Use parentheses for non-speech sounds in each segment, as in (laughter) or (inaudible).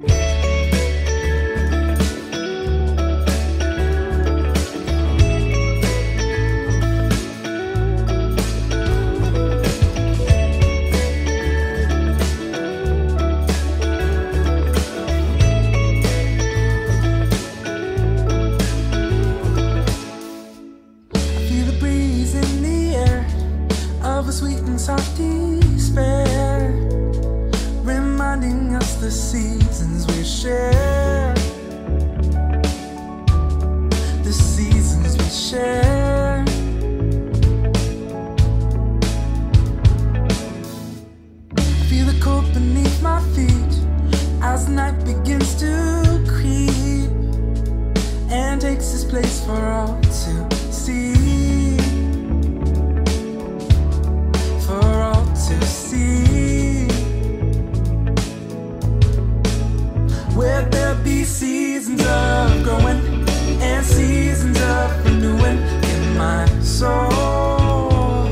Feel (laughs) seasons we share. The seasons we share. Be seasons of growing and seasons of renewing in my soul.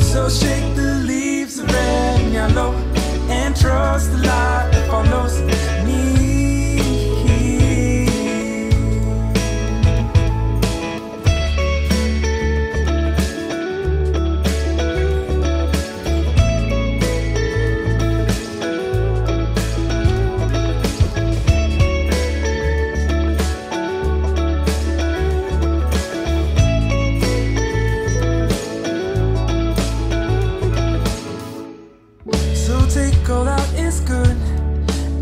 So shake the leaves of red and yellow and trust the take is good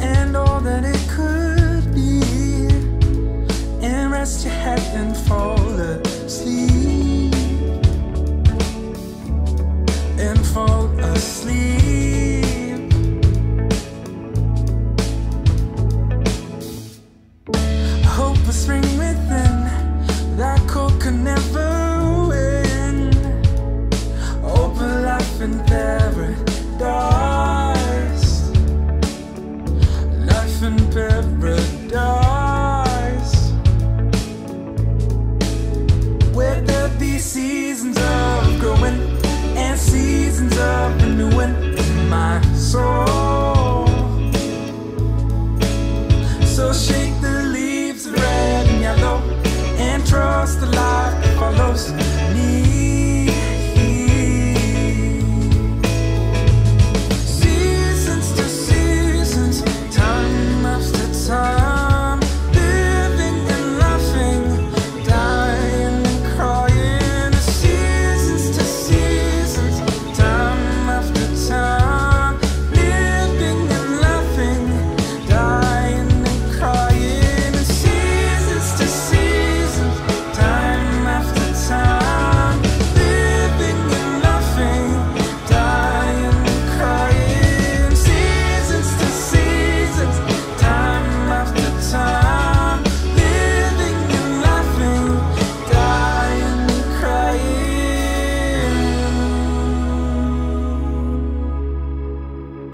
and all that it could be, and rest your head and fall asleep, and fall asleep. Hope a spring within that cold could never win. Open life in paradise. Life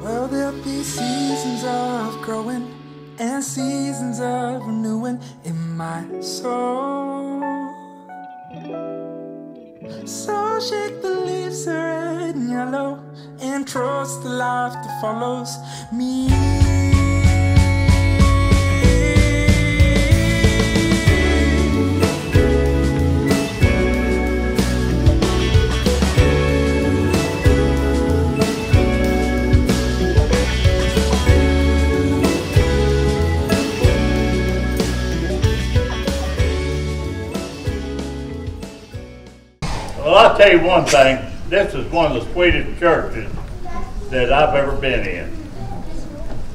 Well, there'll be seasons of growing and seasons of renewing in my soul. So shake the leaves red and yellow and trust the life that follows me. I'll tell you one thing, this is one of the sweetest churches that I've ever been in.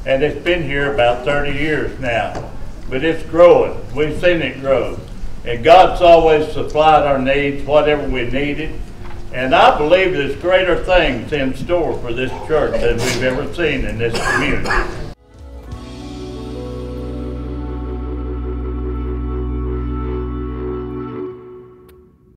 And it's been here about 30 years now, but it's growing. We've seen it grow. And God's always supplied our needs, whatever we needed. And I believe there's greater things in store for this church than we've ever seen in this community.